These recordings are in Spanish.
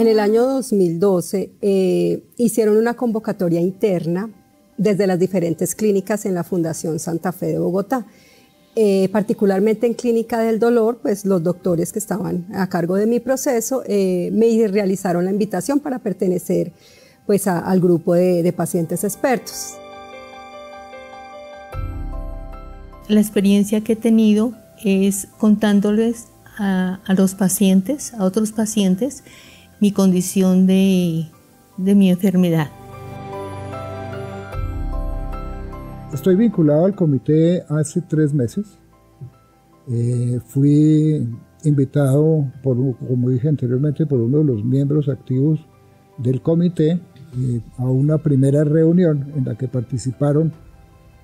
En el año 2012 eh, hicieron una convocatoria interna desde las diferentes clínicas en la Fundación Santa Fe de Bogotá. Eh, particularmente en Clínica del Dolor, pues los doctores que estaban a cargo de mi proceso eh, me realizaron la invitación para pertenecer pues al grupo de, pacientes expertos. La experiencia que he tenido es contándoles a, los pacientes, a otros pacientes, mi condición de, de mi enfermedad. Estoy vinculado al comité hace tres meses. Eh, fui invitado, por, como dije anteriormente, por uno de los miembros activos del comité eh, a una primera reunión en la que participaron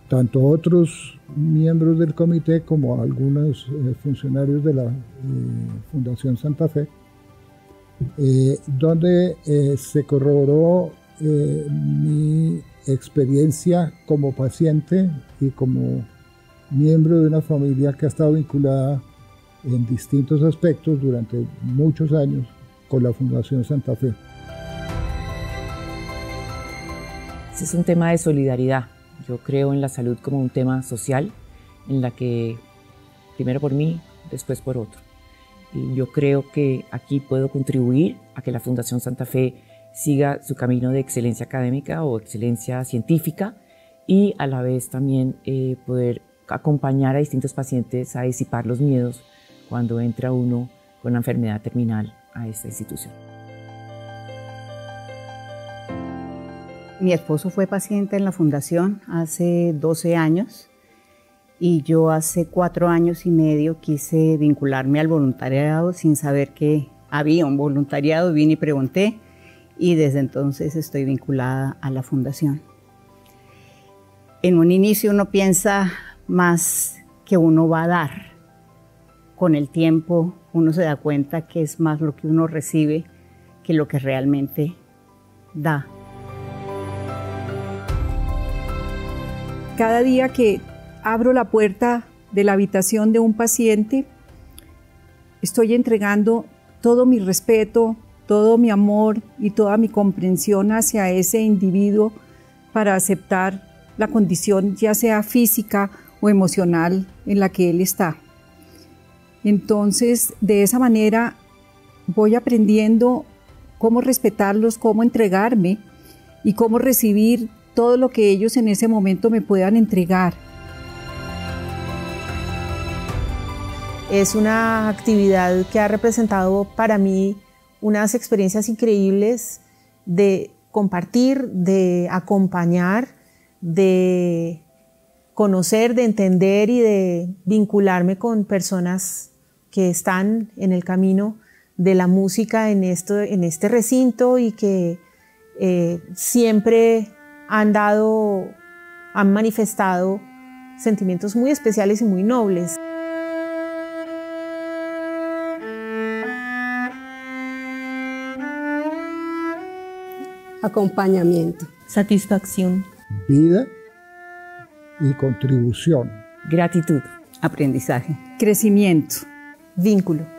tanto otros miembros del comité como algunos eh, funcionarios de la Fundación Santa Fe, donde se corroboró mi experiencia como paciente y como miembro de una familia que ha estado vinculada en distintos aspectos durante muchos años con la Fundación Santa Fe. Este es un tema de solidaridad. Yo creo en la salud como un tema social en la que primero por mí, después por otro. Y yo creo que aquí puedo contribuir a que la Fundación Santa Fe siga su camino de excelencia académica o excelencia científica y a la vez también eh, poder acompañar a distintos pacientes a disipar los miedos cuando entra uno con una enfermedad terminal a esta institución. Mi esposo fue paciente en la fundación hace 12 años y yo hace cuatro años y medio quise vincularme al voluntariado sin saber que había un voluntariado. Vine y pregunté y desde entonces estoy vinculada a la fundación. En un inicio uno piensa más que uno va a dar. Con el tiempo uno se da cuenta que es más lo que uno recibe que lo que realmente da. Cada día que abro la puerta de la habitación de un paciente, estoy entregando todo mi respeto, todo mi amor y toda mi comprensión hacia ese individuo para aceptar la condición ya sea física o emocional en la que él está. Entonces, de esa manera voy aprendiendo cómo respetarlos, cómo entregarme y cómo recibir todo lo que ellos en ese momento me puedan entregar. Es una actividad que ha representado para mí unas experiencias increíbles de compartir, de acompañar, de conocer, de entender y de vincularme con personas que están en el camino de la música en, esto, en este recinto y que eh, siempre han dado, han manifestado sentimientos muy especiales y muy nobles. Acompañamiento, satisfacción, vida y contribución, gratitud, aprendizaje, crecimiento, vínculo.